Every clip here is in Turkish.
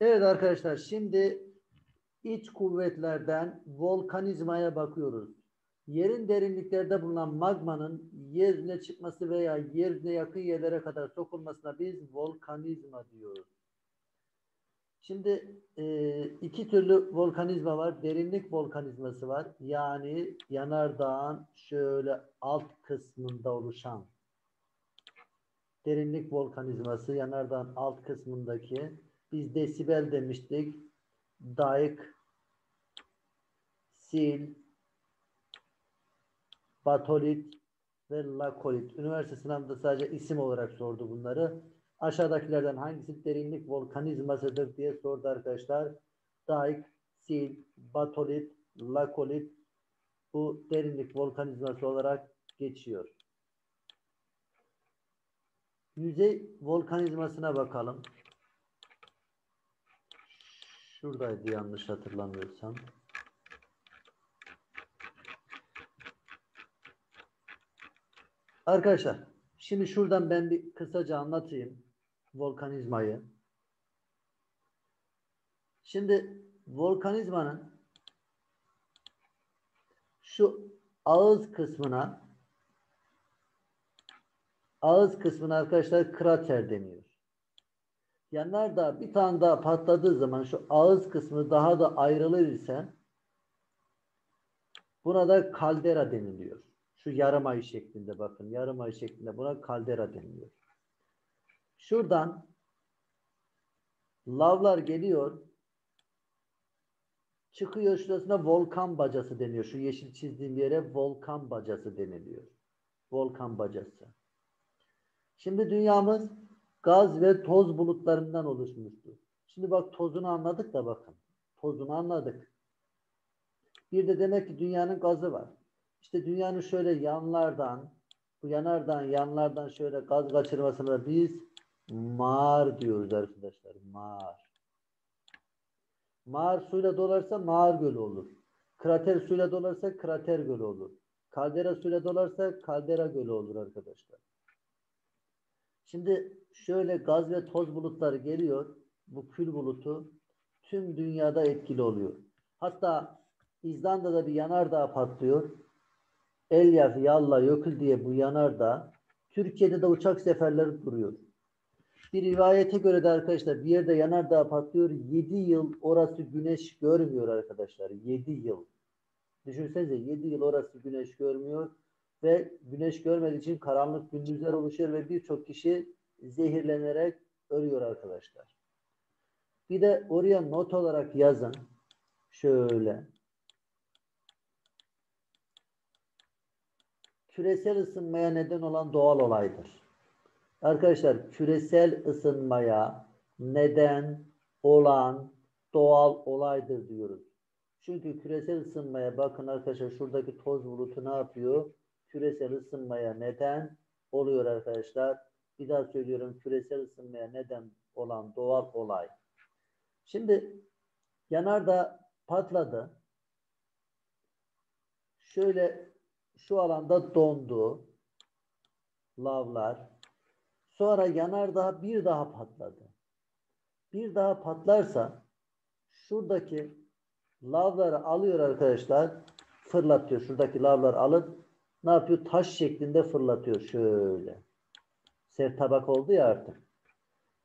Evet arkadaşlar şimdi iç kuvvetlerden volkanizmaya bakıyoruz. Yerin derinliklerde bulunan magmanın yerine çıkması veya yerine yakın yerlere kadar sokulmasına biz volkanizma diyoruz. Şimdi e, iki türlü volkanizma var. Derinlik volkanizması var. Yani yanardağın şöyle alt kısmında oluşan derinlik volkanizması yanardağın alt kısmındaki biz desibel demiştik. Dayık, sil, batolit ve lakolit. Üniversite sınavında sadece isim olarak sordu bunları. Aşağıdakilerden hangisi derinlik volkanizmasıdır diye sordu arkadaşlar. Dayık, sil, batolit, lakolit bu derinlik volkanizması olarak geçiyor. Yüzey volkanizmasına bakalım. Şuradaydı yanlış hatırlamıyorsam. Arkadaşlar şimdi şuradan ben bir kısaca anlatayım volkanizmayı. Şimdi volkanizmanın şu ağız kısmına ağız kısmına arkadaşlar krater deniyor. Yanardağ bir tane daha patladığı zaman şu ağız kısmı daha da ayrılır ise buna da kaldera deniliyor. Şu yarım ay şeklinde bakın. Yarım ay şeklinde buna kaldera deniliyor. Şuradan lavlar geliyor. Çıkıyor şurasına volkan bacası deniyor. Şu yeşil çizdiğim yere volkan bacası deniliyor. Volkan bacası. Şimdi dünyamız gaz ve toz bulutlarından oluşmuştur. Şimdi bak tozunu anladık da bakın. Tozunu anladık. Bir de demek ki dünyanın gazı var. İşte dünyanın şöyle yanlardan, bu yanardan, yanlardan şöyle gaz kaçırmasına biz mağar diyoruz arkadaşlar. Mağar. Mağar suyla dolarsa mağar gölü olur. Krater suyla dolarsa krater gölü olur. Kaldera suyla dolarsa kaldera gölü olur arkadaşlar. Şimdi şöyle gaz ve toz bulutları geliyor. Bu kül bulutu tüm dünyada etkili oluyor. Hatta İzlanda'da bir yanardağ patlıyor. Elyaf, Yalla, Yökül diye bu yanardağ. Türkiye'de de uçak seferleri duruyor. Bir rivayete göre de arkadaşlar bir yerde yanardağ patlıyor. 7 yıl orası güneş görmüyor arkadaşlar. 7 yıl. Düşünsenize 7 yıl orası güneş görmüyor ve güneş görmediği için karanlık gündüzler oluşuyor ve birçok kişi zehirlenerek ölüyor arkadaşlar. Bir de oraya not olarak yazın. Şöyle. Küresel ısınmaya neden olan doğal olaydır. Arkadaşlar küresel ısınmaya neden olan doğal olaydır diyoruz. Çünkü küresel ısınmaya bakın arkadaşlar şuradaki toz bulutu ne yapıyor? Küresel ısınmaya neden oluyor arkadaşlar. Bir daha söylüyorum küresel ısınmaya neden olan doğal olay. Şimdi yanardağ patladı. Şöyle şu alanda dondu. Lavlar. Sonra yanardağ bir daha patladı. Bir daha patlarsa şuradaki lavları alıyor arkadaşlar. Fırlatıyor. Şuradaki lavlar alıp ne yapıyor? Taş şeklinde fırlatıyor. Şöyle. Sert tabak oldu ya artık.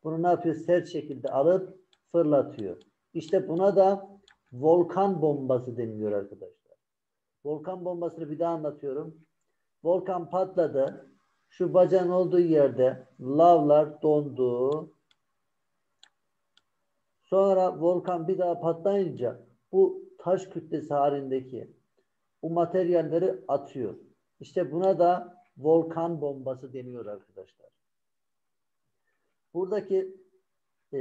Bunu ne yapıyor? Sert şekilde alıp fırlatıyor. İşte buna da volkan bombası deniliyor arkadaşlar. Volkan bombasını bir daha anlatıyorum. Volkan patladı. Şu bacağın olduğu yerde lavlar dondu. Sonra volkan bir daha patlayınca bu taş kütlesi halindeki bu materyalleri atıyor. İşte buna da volkan bombası deniyor arkadaşlar. Buradaki e,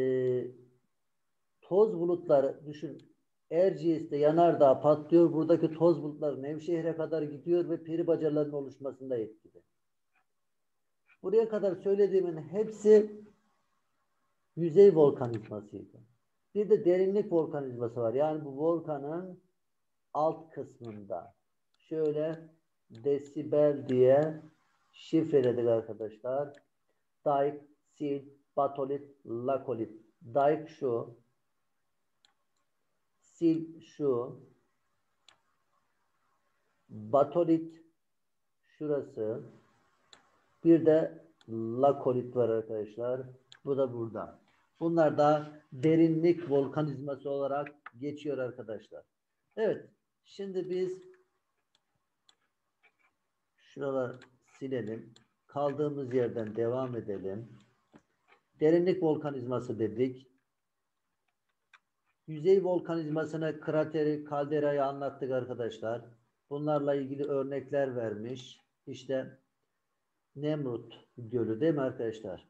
toz bulutları düşün. Erciyes'te yanardağ patlıyor. Buradaki toz bulutları Nevşehir'e kadar gidiyor ve peri bacalarının oluşmasında etkili. Buraya kadar söylediğimin hepsi yüzey volkanizmasıydı. Bir de derinlik volkanizması var. Yani bu volkanın alt kısmında. Şöyle desibel diye şifreledik arkadaşlar. Dayk, sil, batolit, lakolit. Dayk şu, sil şu. Batolit şurası. Bir de lakolit var arkadaşlar. Bu da burada. Bunlar da derinlik volkanizması olarak geçiyor arkadaşlar. Evet. Şimdi biz şuralar silelim. Kaldığımız yerden devam edelim. Derinlik volkanizması dedik. Yüzey volkanizmasına krateri, kalderayı anlattık arkadaşlar. Bunlarla ilgili örnekler vermiş. İşte Nemrut Gölü değil mi arkadaşlar?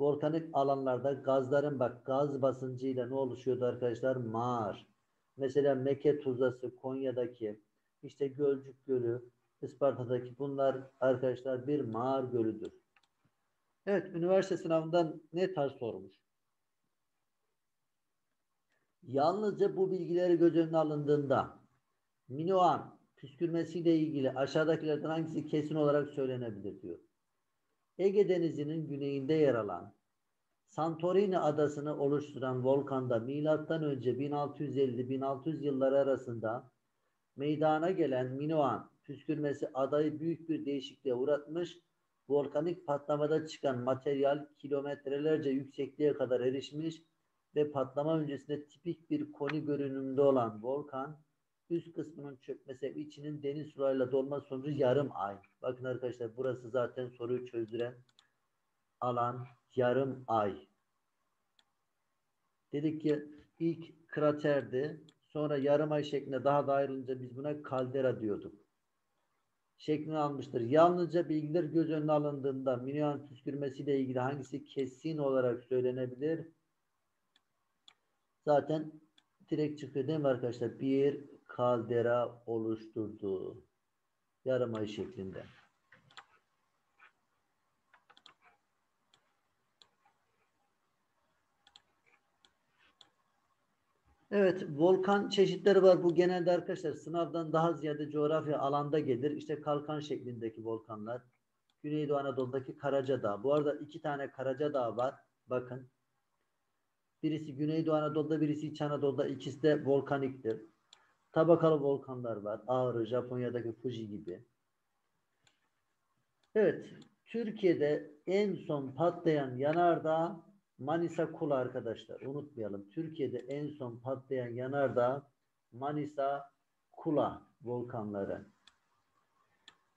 Volkanik alanlarda gazların bak gaz basıncıyla ne oluşuyordu arkadaşlar? Mağar. Mesela Meke Tuzlası Konya'daki işte Gölcük Gölü Isparta'daki bunlar arkadaşlar bir mağar gölüdür. Evet üniversite sınavından ne tarz sormuş? Yalnızca bu bilgileri göz önüne alındığında Minoan püskürmesiyle ilgili aşağıdakilerden hangisi kesin olarak söylenebilir diyor. Ege Denizi'nin güneyinde yer alan Santorini adasını oluşturan volkanda milattan önce 1650-1600 yılları arasında meydana gelen Minoan püskürmesi adayı büyük bir değişikliğe uğratmış. Volkanik patlamada çıkan materyal kilometrelerce yüksekliğe kadar erişmiş ve patlama öncesinde tipik bir koni görünümünde olan volkan üst kısmının çökmesi içinin deniz sularıyla dolma sonucu yarım ay. Bakın arkadaşlar burası zaten soruyu çözdüren alan yarım ay. Dedik ki ilk kraterdi. Sonra yarım ay şeklinde daha da ayrılınca biz buna kaldera diyorduk. Şeklini almıştır. Yalnızca bilgiler göz önüne alındığında minyon püskürmesiyle ilgili hangisi kesin olarak söylenebilir? Zaten direkt çıkıyor değil mi arkadaşlar? Bir kaldera oluşturdu. Yarım ay şeklinde. Evet, volkan çeşitleri var. Bu genelde arkadaşlar sınavdan daha ziyade coğrafya alanda gelir. İşte kalkan şeklindeki volkanlar. Güneydoğu Anadolu'daki Karacadağ. Bu arada iki tane Karacadağ var. Bakın. Birisi Güneydoğu Anadolu'da, birisi İç Anadolu'da. İkisi de volkaniktir. Tabakalı volkanlar var. Ağrı, Japonya'daki Fuji gibi. Evet, Türkiye'de en son patlayan yanardağ Manisa Kula arkadaşlar. Unutmayalım. Türkiye'de en son patlayan yanardağ Manisa Kula volkanları.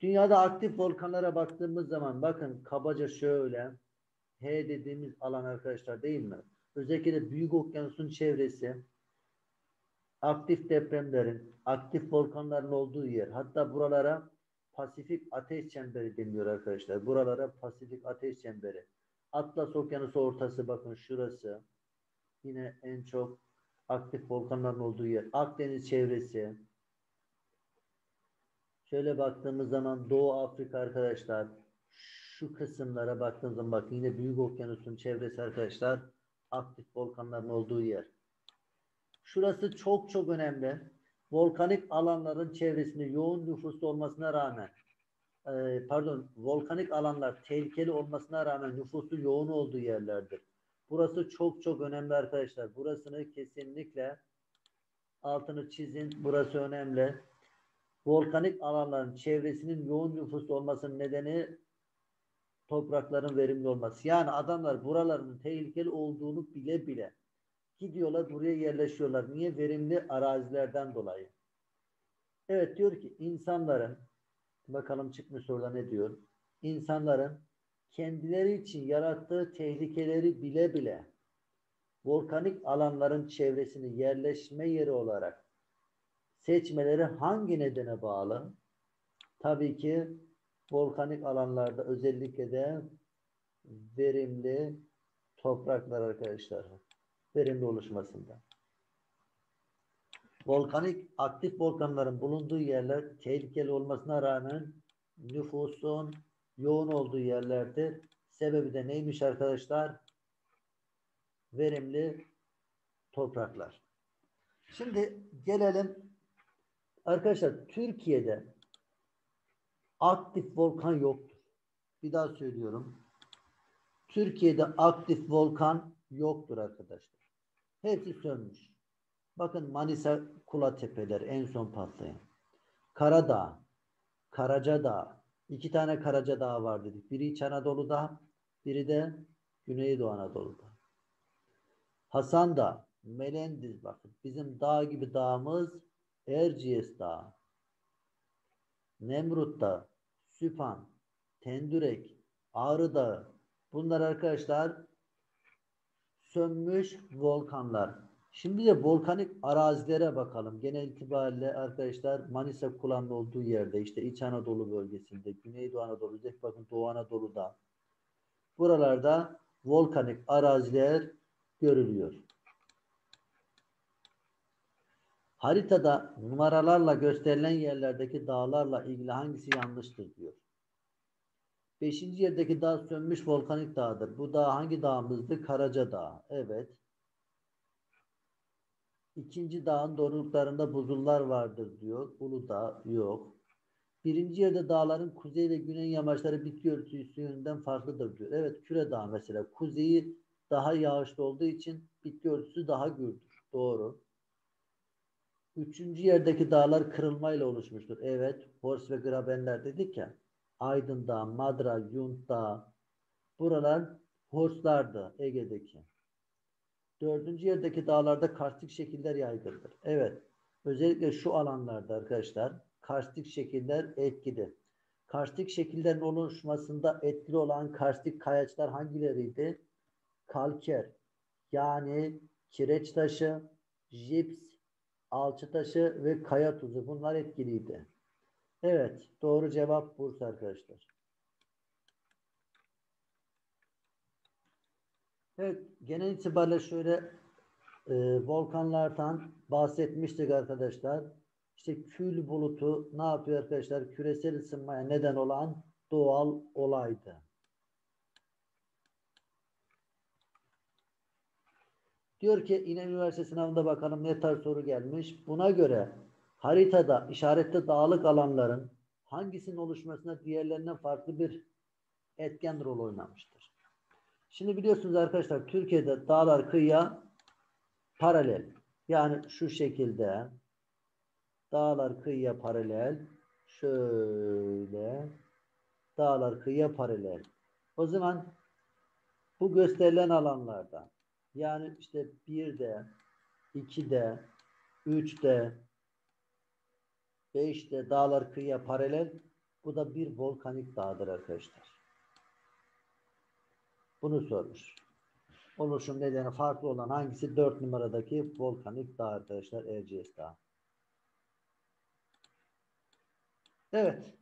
Dünyada aktif volkanlara baktığımız zaman bakın kabaca şöyle H dediğimiz alan arkadaşlar değil mi? Özellikle de Büyük Okyanus'un çevresi aktif depremlerin, aktif volkanların olduğu yer. Hatta buralara Pasifik Ateş Çemberi deniyor arkadaşlar. Buralara Pasifik Ateş Çemberi. Atlas Okyanusu ortası bakın şurası. Yine en çok aktif volkanların olduğu yer. Akdeniz çevresi. Şöyle baktığımız zaman Doğu Afrika arkadaşlar. Şu kısımlara baktığımız zaman bakın yine Büyük Okyanus'un çevresi arkadaşlar. Aktif volkanların olduğu yer. Şurası çok çok önemli. Volkanik alanların çevresinde yoğun nüfuslu olmasına rağmen e, pardon volkanik alanlar tehlikeli olmasına rağmen nüfusu yoğun olduğu yerlerdir. Burası çok çok önemli arkadaşlar. Burasını kesinlikle altını çizin. Burası önemli. Volkanik alanların çevresinin yoğun nüfuslu olmasının nedeni toprakların verimli olması. Yani adamlar buralarının tehlikeli olduğunu bile bile gidiyorlar buraya yerleşiyorlar. Niye? Verimli arazilerden dolayı. Evet diyor ki insanların Bakalım çıkmış orada ne diyor? İnsanların kendileri için yarattığı tehlikeleri bile bile volkanik alanların çevresini yerleşme yeri olarak seçmeleri hangi nedene bağlı? Tabii ki volkanik alanlarda özellikle de verimli topraklar arkadaşlar. Verimli oluşmasında. Volkanik aktif volkanların bulunduğu yerler tehlikeli olmasına rağmen nüfusun yoğun olduğu yerlerdir. Sebebi de neymiş arkadaşlar? Verimli topraklar. Şimdi gelelim arkadaşlar Türkiye'de aktif volkan yoktur. Bir daha söylüyorum. Türkiye'de aktif volkan yoktur arkadaşlar. Hepsi sönmüş. Bakın Manisa Kula Tepeler en son patlayan. Karadağ, Karacadağ. iki tane Karacadağ var dedik. Biri İç Anadolu'da, biri de Güneydoğu Anadolu'da. Hasan Dağ, Melendiz bakın. Bizim dağ gibi dağımız Erciyes Dağı. Nemrut Dağı, Süphan, Tendürek, Ağrı Dağı. Bunlar arkadaşlar sönmüş volkanlar. Şimdi de volkanik arazilere bakalım. Genel itibariyle arkadaşlar Manisa kullanma olduğu yerde işte İç Anadolu bölgesinde, Güneydoğu Anadolu, bakın Doğu Anadolu'da. Buralarda volkanik araziler görülüyor. Haritada numaralarla gösterilen yerlerdeki dağlarla ilgili hangisi yanlıştır diyor. Beşinci yerdeki dağ sönmüş volkanik dağdır. Bu dağ hangi dağımızdı? Karaca Dağı. Evet. İkinci dağın doruklarında buzullar vardır diyor. Uludağ yok. Birinci yerde dağların kuzey ve güney yamaçları bitki örtüsü yönünden farklıdır diyor. Evet Küre Dağı mesela. Kuzeyi daha yağışlı olduğu için bitki örtüsü daha gürdür. Doğru. Üçüncü yerdeki dağlar kırılmayla oluşmuştur. Evet. Hors ve Grabenler dedik ya. Aydın Dağı, Madra, Yunt Dağı. Buralar horslardı Ege'deki. Dördüncü yerdeki dağlarda karstik şekiller yaygındır. Evet. Özellikle şu alanlarda arkadaşlar karstik şekiller etkili. Karstik şekillerin oluşmasında etkili olan karstik kayaçlar hangileriydi? Kalker, yani kireç taşı, jips, alçı taşı ve kaya tuzu bunlar etkiliydi. Evet, doğru cevap Bursa arkadaşlar. Evet, genel itibariyle şöyle e, volkanlardan bahsetmiştik arkadaşlar. İşte kül bulutu ne yapıyor arkadaşlar? Küresel ısınmaya neden olan doğal olaydı. Diyor ki yine üniversite sınavında bakalım ne tarz soru gelmiş. Buna göre haritada işarette dağlık alanların hangisinin oluşmasına diğerlerinden farklı bir etken rol oynamıştır. Şimdi biliyorsunuz arkadaşlar Türkiye'de dağlar kıyıya paralel. Yani şu şekilde dağlar kıyıya paralel. Şöyle dağlar kıyıya paralel. O zaman bu gösterilen alanlarda yani işte 1'de, 2'de, 3'de, 5'te dağlar kıyıya paralel. Bu da bir volkanik dağdır arkadaşlar. Bunu sormuş. Oluşum nedeni farklı olan hangisi? 4 numaradaki volkanik dağ arkadaşlar. Erciyes Dağı. Evet.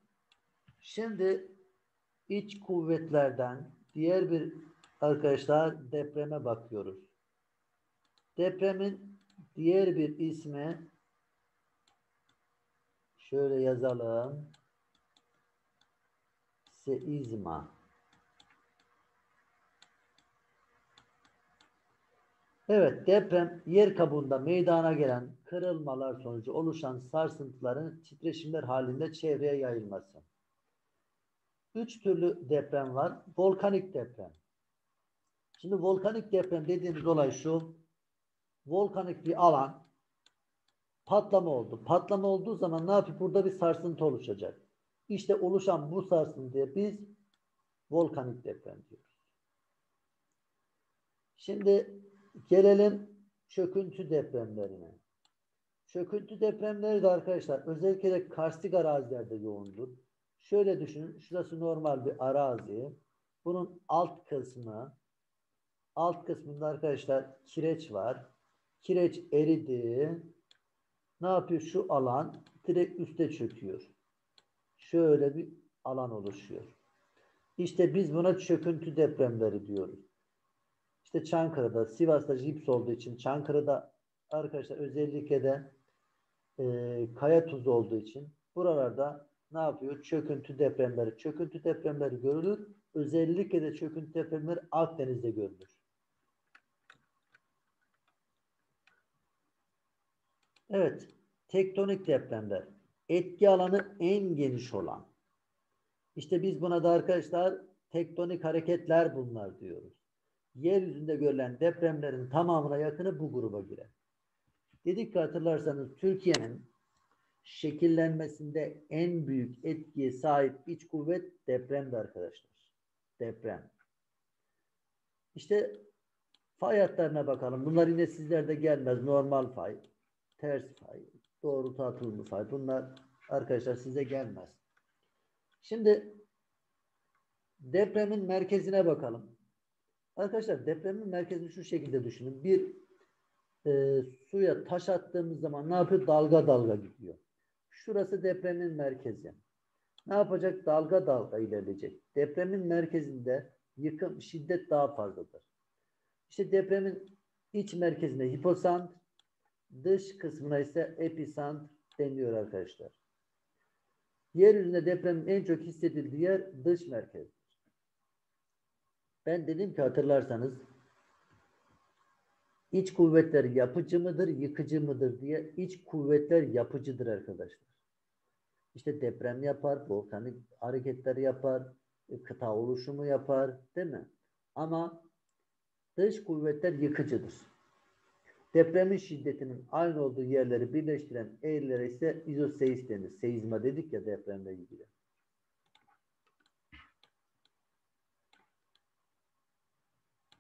Şimdi iç kuvvetlerden diğer bir arkadaşlar depreme bakıyoruz. Depremin diğer bir ismi şöyle yazalım. Seizma. Evet, deprem yer kabuğunda meydana gelen kırılmalar sonucu oluşan sarsıntıların titreşimler halinde çevreye yayılması. Üç türlü deprem var. Volkanik deprem. Şimdi volkanik deprem dediğimiz olay şu. Volkanik bir alan patlama oldu. Patlama olduğu zaman ne yapıyor? Burada bir sarsıntı oluşacak. İşte oluşan bu sarsıntıya biz volkanik deprem diyoruz. Şimdi gelelim çöküntü depremlerine. Çöküntü depremleri de arkadaşlar özellikle de karstik arazilerde yoğundur. Şöyle düşünün. Şurası normal bir arazi. Bunun alt kısmı alt kısmında arkadaşlar kireç var. Kireç eridi. Ne yapıyor? Şu alan direkt üste çöküyor. Şöyle bir alan oluşuyor. İşte biz buna çöküntü depremleri diyoruz. İşte Çankırı'da, Sivas'ta jips olduğu için Çankırı'da arkadaşlar özellikle de e, kaya tuzu olduğu için buralarda ne yapıyor? Çöküntü depremleri. Çöküntü depremleri görülür. Özellikle de çöküntü depremleri Akdeniz'de görülür. Evet. Tektonik depremler. Etki alanı en geniş olan. İşte biz buna da arkadaşlar tektonik hareketler bunlar diyoruz. Yeryüzünde görülen depremlerin tamamına yakını bu gruba girer. Dedik ki hatırlarsanız Türkiye'nin şekillenmesinde en büyük etkiye sahip iç kuvvet depremdi arkadaşlar. Deprem. İşte fay hatlarına bakalım. Bunlar yine sizlerde gelmez. Normal fay, ters fay, doğrultu atılımlı fay. Bunlar arkadaşlar size gelmez. Şimdi depremin merkezine bakalım. Arkadaşlar depremin merkezini şu şekilde düşünün. Bir e, suya taş attığımız zaman ne yapıyor? Dalga dalga gidiyor. Şurası depremin merkezi. Ne yapacak? Dalga dalga ilerleyecek. Depremin merkezinde yıkım, şiddet daha fazladır. İşte depremin iç merkezinde hiposant, dış kısmına ise episant deniyor arkadaşlar. Yeryüzünde depremin en çok hissedildiği yer dış merkezdir. Ben dedim ki hatırlarsanız iç kuvvetler yapıcı mıdır, yıkıcı mıdır diye iç kuvvetler yapıcıdır arkadaşlar. İşte deprem yapar, volkanik hareketler yapar, e, kıta oluşumu yapar, değil mi? Ama dış kuvvetler yıkıcıdır. Depremin şiddetinin aynı olduğu yerleri birleştiren eğrilere ise izoseis denir. Seizma dedik ya depremle ilgili.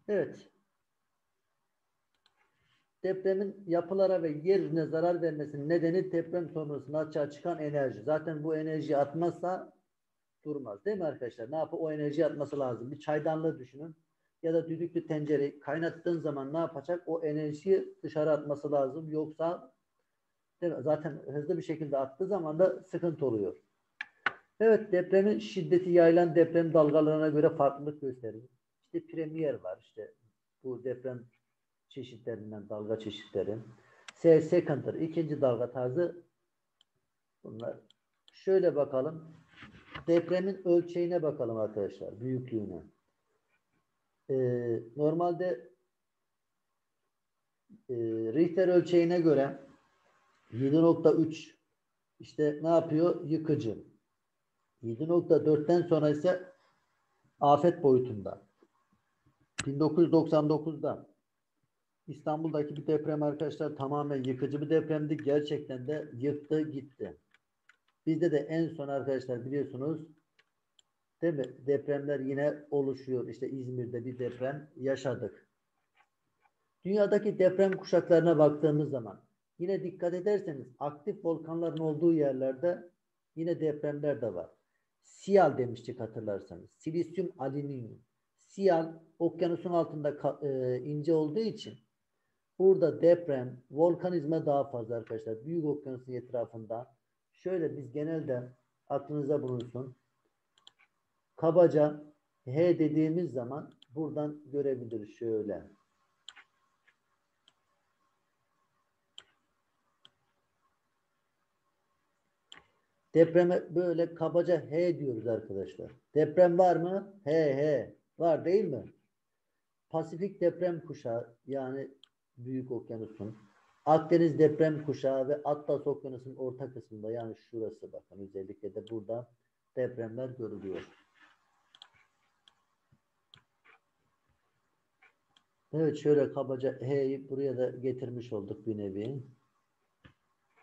Evet. Depremin yapılara ve yeryüzüne zarar vermesinin nedeni deprem sonrasında açığa çıkan enerji. Zaten bu enerji atmazsa durmaz. Değil mi arkadaşlar? Ne yapı? O enerji atması lazım. Bir çaydanlığı düşünün. Ya da düdüklü tencereyi kaynattığın zaman ne yapacak? O enerjiyi dışarı atması lazım. Yoksa değil mi? zaten hızlı bir şekilde attığı zaman da sıkıntı oluyor. Evet depremin şiddeti yayılan deprem dalgalarına göre farklılık gösterir. İşte premier var işte bu deprem çeşitlerinden dalga çeşitleri. S second'dır. ikinci dalga tarzı bunlar. Şöyle bakalım. Depremin ölçeğine bakalım arkadaşlar. Büyüklüğüne. Ee, normalde e, Richter ölçeğine göre 7.3 işte ne yapıyor? Yıkıcı. 7.4'ten sonra ise afet boyutunda. 1999'da İstanbul'daki bir deprem arkadaşlar tamamen yıkıcı bir depremdi. Gerçekten de yıktı gitti. Bizde de en son arkadaşlar biliyorsunuz değil mi? Depremler yine oluşuyor. İşte İzmir'de bir deprem yaşadık. Dünyadaki deprem kuşaklarına baktığımız zaman yine dikkat ederseniz aktif volkanların olduğu yerlerde yine depremler de var. Siyal demiştik hatırlarsanız. Silisyum alüminyum. Siyal okyanusun altında e, ince olduğu için burada deprem, volkanizma daha fazla arkadaşlar. Büyük okyanusun etrafında. Şöyle biz genelde aklınıza bulunsun. Kabaca H dediğimiz zaman buradan görebiliriz şöyle. Depreme böyle kabaca H diyoruz arkadaşlar. Deprem var mı? He he. Var değil mi? Pasifik deprem kuşağı yani Büyük Okyanus'un Akdeniz deprem kuşağı ve Atlas Okyanus'un orta kısmında yani şurası bakın özellikle de burada depremler görülüyor. Evet şöyle kabaca H'yi buraya da getirmiş olduk bir nevi.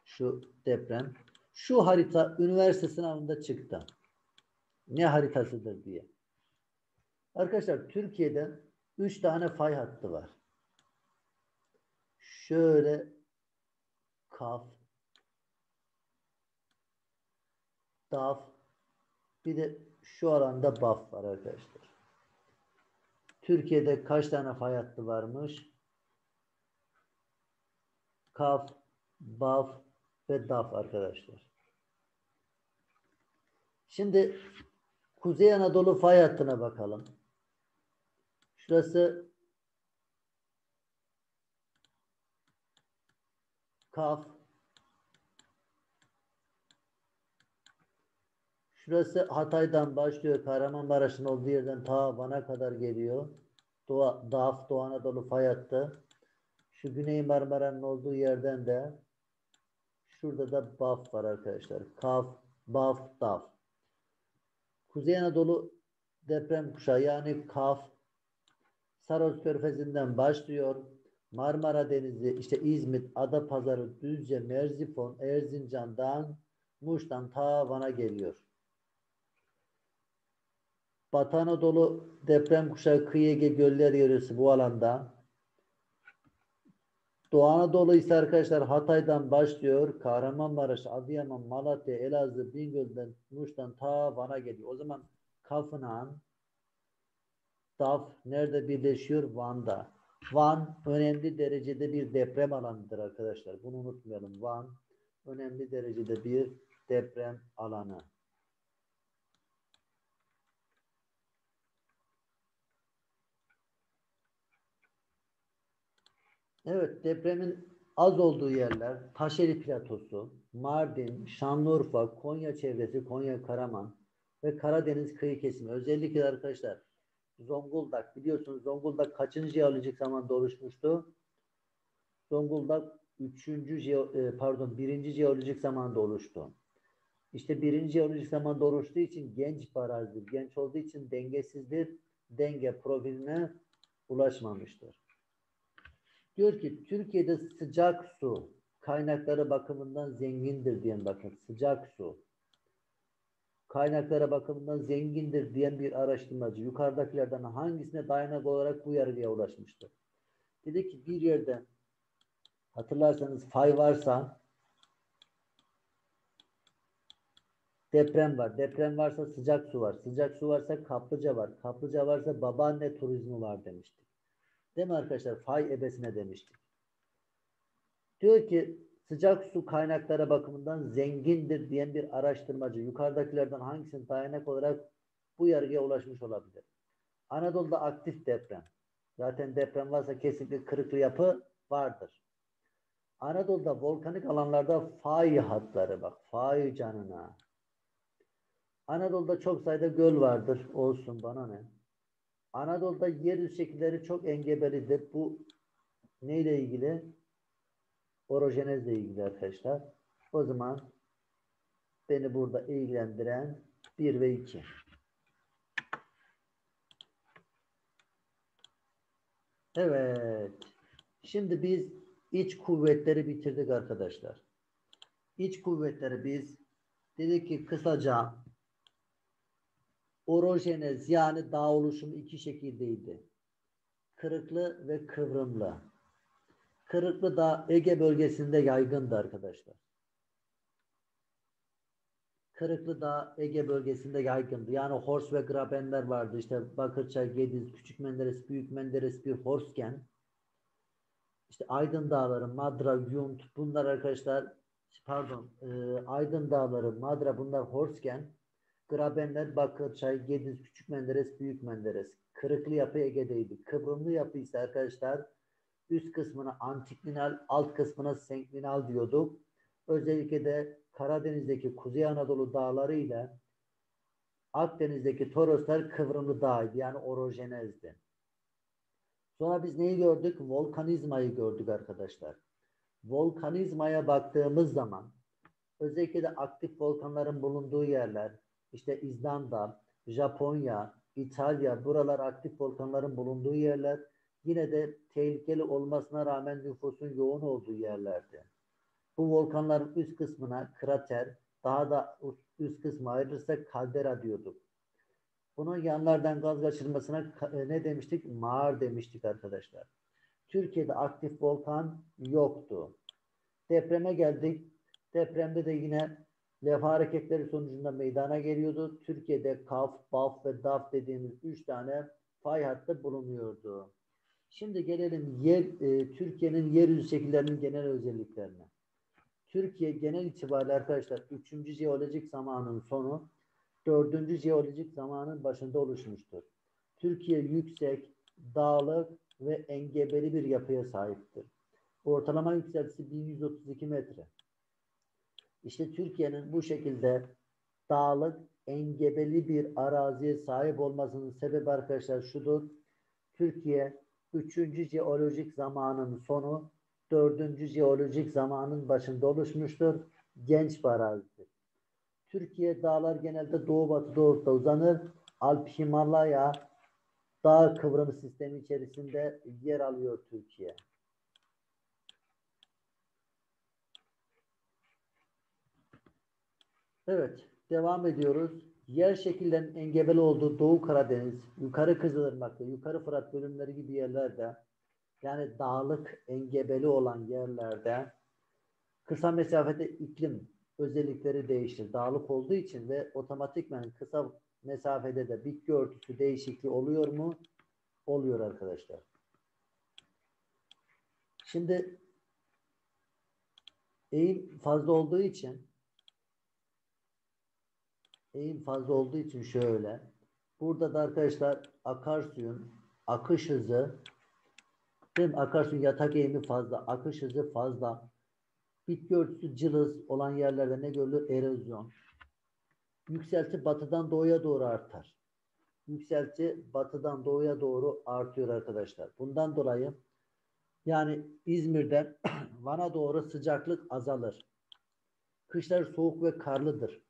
Şu deprem. Şu harita üniversite sınavında çıktı. Ne haritasıdır diye. Arkadaşlar Türkiye'de 3 tane fay hattı var. Şöyle kaf, daf, bir de şu alanda baf var arkadaşlar. Türkiye'de kaç tane fay hattı varmış? Kaf, baf ve daf arkadaşlar. Şimdi Kuzey Anadolu fay hattına bakalım. Şurası Kaf. Şurası Hatay'dan başlıyor. Kahramanmaraş'ın olduğu yerden ta Van'a kadar geliyor. Doğa, Daf, Doğu Anadolu fay hattı. Şu Güney Marmara'nın olduğu yerden de şurada da Baf var arkadaşlar. Kaf, Baf, Daf. Kuzey Anadolu deprem kuşağı yani Kaf Saros Körfezi'nden başlıyor. Marmara Denizi, işte İzmit, Adapazarı, Düzce, Merzifon, Erzincan'dan, Muş'tan ta Van'a geliyor. Batı Anadolu deprem kuşağı kıyı Ege göller yöresi bu alanda. Doğu Anadolu ise arkadaşlar Hatay'dan başlıyor. Kahramanmaraş, Adıyaman, Malatya, Elazığ, Bingöl'den, Muş'tan ta Van'a geliyor. O zaman Kafınan, DAF nerede birleşiyor? Van'da. Van önemli derecede bir deprem alanıdır arkadaşlar. Bunu unutmayalım. Van önemli derecede bir deprem alanı. Evet, depremin az olduğu yerler Taşeli Platosu, Mardin, Şanlıurfa, Konya çevresi, Konya Karaman ve Karadeniz kıyı kesimi. Özellikle arkadaşlar Zonguldak biliyorsunuz Zonguldak kaçıncı jeolojik zamanda oluşmuştu? Zonguldak üçüncü jeo, e, pardon birinci jeolojik zamanda oluştu. İşte birinci jeolojik zamanda oluştuğu için genç barazdır. Genç olduğu için dengesizdir. Denge profiline ulaşmamıştır. Diyor ki Türkiye'de sıcak su kaynakları bakımından zengindir diyen bakın sıcak su kaynaklara bakımından zengindir diyen bir araştırmacı yukarıdakilerden hangisine dayanak olarak bu yargıya ulaşmıştır? Dedi ki bir yerde hatırlarsanız fay varsa deprem var. Deprem varsa sıcak su var. Sıcak su varsa kaplıca var. Kaplıca varsa babaanne turizmi var demiştik. Değil mi arkadaşlar? Fay ebesine demiştik. Diyor ki sıcak su kaynakları bakımından zengindir diyen bir araştırmacı yukarıdakilerden hangisinin dayanak olarak bu yargıya ulaşmış olabilir? Anadolu'da aktif deprem. Zaten deprem varsa kesinlikle kırıklı yapı vardır. Anadolu'da volkanik alanlarda fay hatları bak fay canına. Anadolu'da çok sayıda göl vardır. Olsun bana ne? Anadolu'da yer şekilleri çok engebelidir. Bu neyle ilgili? orojenezle ilgili arkadaşlar. O zaman beni burada ilgilendiren 1 ve 2. Evet. Şimdi biz iç kuvvetleri bitirdik arkadaşlar. İç kuvvetleri biz dedik ki kısaca orojenez yani dağ oluşumu iki şekildeydi. Kırıklı ve kıvrımlı. Kırıklı da Ege bölgesinde yaygındı arkadaşlar. Kırıklı da Ege bölgesinde yaygındı. Yani Hors ve Grabenler vardı. İşte Bakırçay, Gediz, Küçük Menderes, Büyük Menderes bir Horsken. İşte Aydın Dağları, Madra, Yunt bunlar arkadaşlar pardon e, Aydın Dağları, Madra bunlar Horsken. Grabenler, Bakırçay, Gediz, Küçük Menderes, Büyük Menderes. Kırıklı yapı Ege'deydi. Kıvrımlı yapı ise arkadaşlar üst kısmına antiklinal, alt kısmına senklinal diyorduk. Özellikle de Karadeniz'deki Kuzey Anadolu dağları ile Akdeniz'deki Toroslar kıvrımlı dağydı. Yani orojenezdi. Sonra biz neyi gördük? Volkanizmayı gördük arkadaşlar. Volkanizmaya baktığımız zaman özellikle de aktif volkanların bulunduğu yerler işte İzlanda, Japonya, İtalya buralar aktif volkanların bulunduğu yerler yine de tehlikeli olmasına rağmen nüfusun yoğun olduğu yerlerdi. Bu volkanların üst kısmına krater, daha da üst kısmı ayrılırsa kaldera diyorduk. Bunun yanlardan gaz kaçırmasına e, ne demiştik? Mağar demiştik arkadaşlar. Türkiye'de aktif volkan yoktu. Depreme geldik. Depremde de yine levha hareketleri sonucunda meydana geliyordu. Türkiye'de Kaf, Baf ve Daf dediğimiz üç tane fay hattı bulunuyordu. Şimdi gelelim yer, e, Türkiye'nin yeryüzü şekillerinin genel özelliklerine. Türkiye genel itibariyle arkadaşlar 3. jeolojik zamanın sonu 4. jeolojik zamanın başında oluşmuştur. Türkiye yüksek, dağlık ve engebeli bir yapıya sahiptir. Ortalama yükseltisi 1132 metre. İşte Türkiye'nin bu şekilde dağlık, engebeli bir araziye sahip olmasının sebebi arkadaşlar şudur. Türkiye üçüncü jeolojik zamanın sonu dördüncü jeolojik zamanın başında oluşmuştur. Genç barazidir. Türkiye dağlar genelde doğu batı doğuda uzanır. Alp Himalaya dağ kıvrımı sistemi içerisinde yer alıyor Türkiye. Evet, devam ediyoruz. Yer şekillerinin engebeli olduğu Doğu Karadeniz, yukarı Kızılırmak ve yukarı Fırat bölümleri gibi yerlerde yani dağlık engebeli olan yerlerde kısa mesafede iklim özellikleri değişir. Dağlık olduğu için ve otomatikmen kısa mesafede de bitki örtüsü değişikliği oluyor mu? Oluyor arkadaşlar. Şimdi eğim fazla olduğu için eğim fazla olduğu için şöyle. Burada da arkadaşlar akarsuyun akış hızı değil mi? Akarsuyun yatak eğimi fazla, akış hızı fazla. Bitki örtüsü cılız olan yerlerde ne görülür? Erozyon. Yükselti batıdan doğuya doğru artar. Yükselti batıdan doğuya doğru artıyor arkadaşlar. Bundan dolayı yani İzmir'den Van'a doğru sıcaklık azalır. Kışlar soğuk ve karlıdır.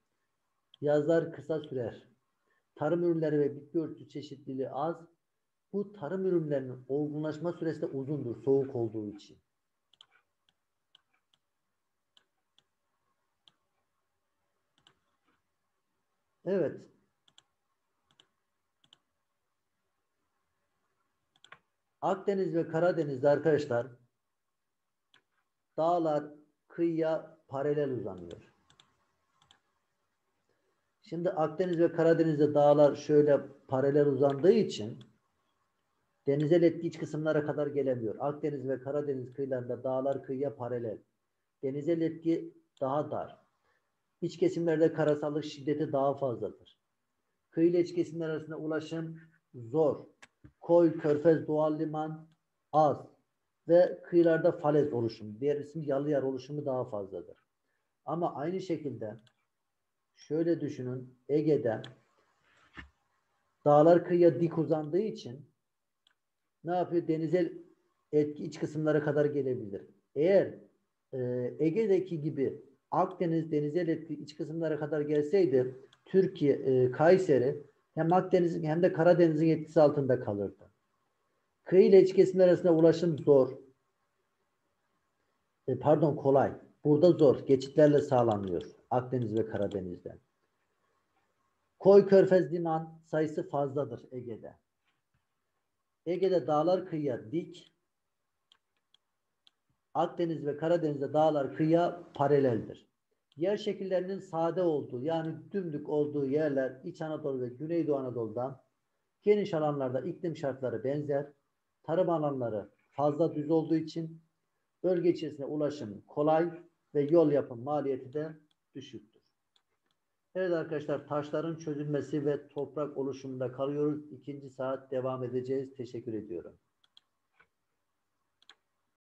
Yazlar kısa sürer. Tarım ürünleri ve bitki örtüsü çeşitliliği az. Bu tarım ürünlerinin olgunlaşma süresi de uzundur soğuk olduğu için. Evet. Akdeniz ve Karadeniz'de arkadaşlar dağlar kıyıya paralel uzanıyor. Şimdi Akdeniz ve Karadeniz'de dağlar şöyle paralel uzandığı için denizel iç kısımlara kadar gelemiyor. Akdeniz ve Karadeniz kıyılarında dağlar kıyıya paralel. Denizel etki daha dar. İç kesimlerde karasallık şiddeti daha fazladır. Kıyı ile iç kesimler arasında ulaşım zor. Koy, körfez, doğal liman az. Ve kıyılarda falez oluşumu, diğer isim yalı yer oluşumu daha fazladır. Ama aynı şekilde şöyle düşünün Ege'de dağlar kıyıya dik uzandığı için ne yapıyor? Denizel etki iç kısımlara kadar gelebilir. Eğer e, Ege'deki gibi Akdeniz denizel etki iç kısımlara kadar gelseydi Türkiye, e, Kayseri hem Akdeniz'in hem de Karadeniz'in etkisi altında kalırdı. Kıyı ile iç kesimler arasında ulaşım zor. E, pardon kolay. Burada zor. Geçitlerle sağlanıyor. Akdeniz ve Karadeniz'de. Koy Körfez liman sayısı fazladır Ege'de. Ege'de dağlar kıyıya dik. Akdeniz ve Karadeniz'de dağlar kıyıya paraleldir. Yer şekillerinin sade olduğu yani dümdük olduğu yerler İç Anadolu ve Güneydoğu Anadolu'dan geniş alanlarda iklim şartları benzer. Tarım alanları fazla düz olduğu için bölge içerisinde ulaşım kolay ve yol yapım maliyeti de düşüktür. Evet arkadaşlar taşların çözülmesi ve toprak oluşumunda kalıyoruz. İkinci saat devam edeceğiz. Teşekkür ediyorum.